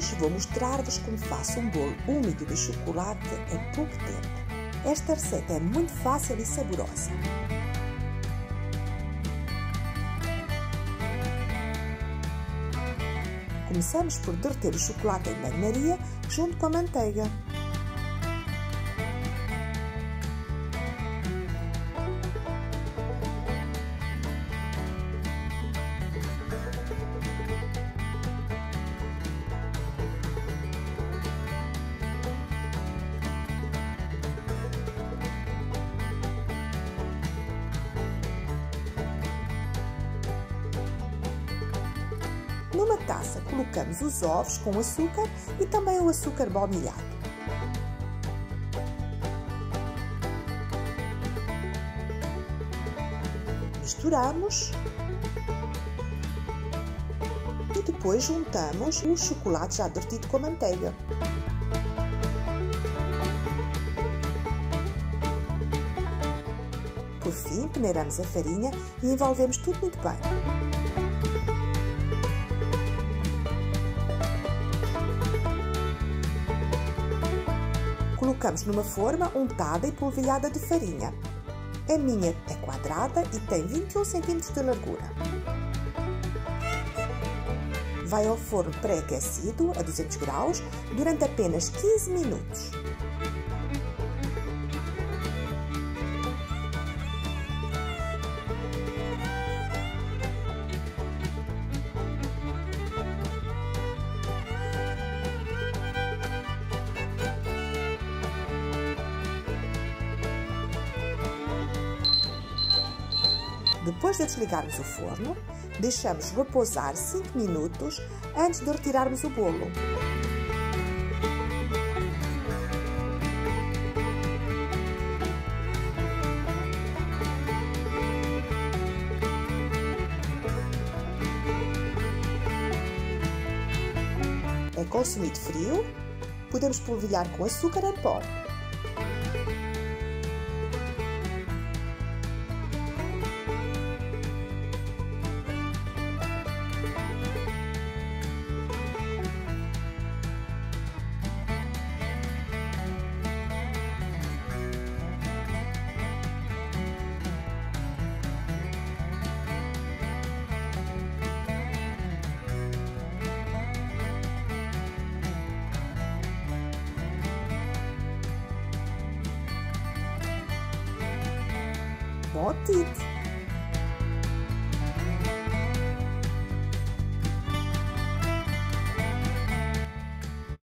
Hoje vou mostrar-vos como faço um bolo úmido de chocolate em pouco tempo. Esta receita é muito fácil e saborosa. Começamos por derreter o chocolate em banho-maria junto com a manteiga. Numa taça colocamos os ovos com açúcar e também o açúcar baunilhado. Misturamos e depois juntamos o chocolate já derretido com a manteiga. Por fim, peneiramos a farinha e envolvemos tudo muito bem. Colocamos numa forma untada e polvilhada de farinha. A minha é quadrada e tem 21 cm de largura. Vai ao forno pré-aquecido a 200 graus durante apenas 15 minutos. Depois de desligarmos o forno, deixamos repousar 5 minutos antes de retirarmos o bolo. É consumido frio, podemos polvilhar com açúcar em pó. spotted.